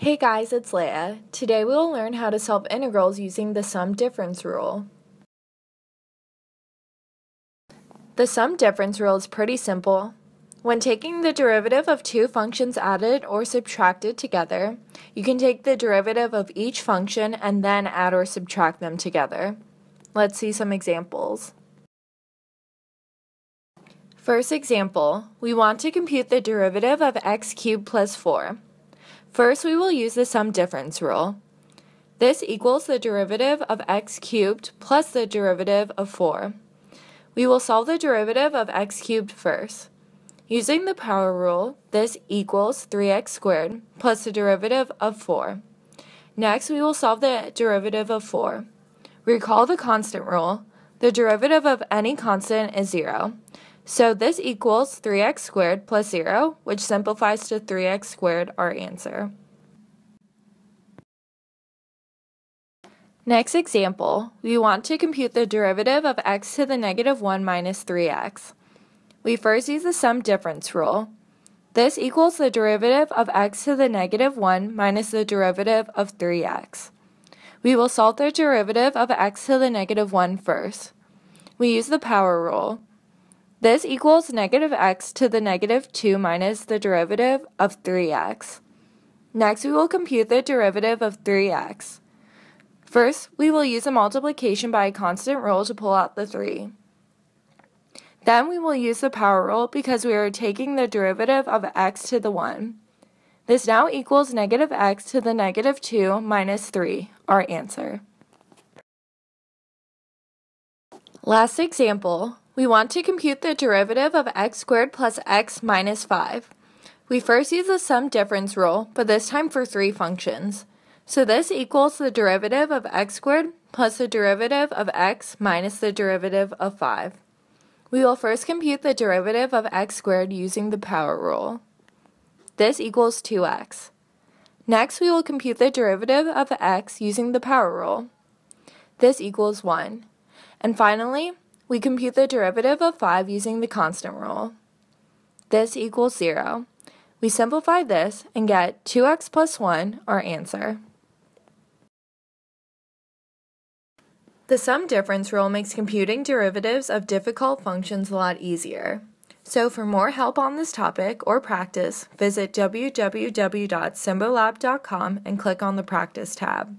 Hey guys, it's Leia. Today we will learn how to solve integrals using the sum difference rule. The sum difference rule is pretty simple. When taking the derivative of two functions added or subtracted together, you can take the derivative of each function and then add or subtract them together. Let's see some examples. First example, we want to compute the derivative of x cubed plus 4. First, we will use the sum difference rule. This equals the derivative of x cubed plus the derivative of 4. We will solve the derivative of x cubed first. Using the power rule, this equals 3x squared plus the derivative of 4. Next, we will solve the derivative of 4. Recall the constant rule. The derivative of any constant is 0. So this equals 3x squared plus 0, which simplifies to 3x squared, our answer. Next example, we want to compute the derivative of x to the negative 1 minus 3x. We first use the sum difference rule. This equals the derivative of x to the negative 1 minus the derivative of 3x. We will solve the derivative of x to the negative 1 first. We use the power rule. This equals negative x to the negative 2 minus the derivative of 3x. Next, we will compute the derivative of 3x. First, we will use a multiplication by a constant rule to pull out the 3. Then we will use the power rule because we are taking the derivative of x to the 1. This now equals negative x to the negative 2 minus 3, our answer. Last example, we want to compute the derivative of x squared plus x minus 5. We first use the sum difference rule, but this time for three functions. So this equals the derivative of x squared plus the derivative of x minus the derivative of 5. We will first compute the derivative of x squared using the power rule. This equals 2x. Next, we will compute the derivative of x using the power rule. This equals 1. And finally, we compute the derivative of 5 using the constant rule. This equals 0. We simplify this and get 2x plus 1, our answer. The sum difference rule makes computing derivatives of difficult functions a lot easier. So for more help on this topic or practice, visit www.symbolab.com and click on the Practice tab.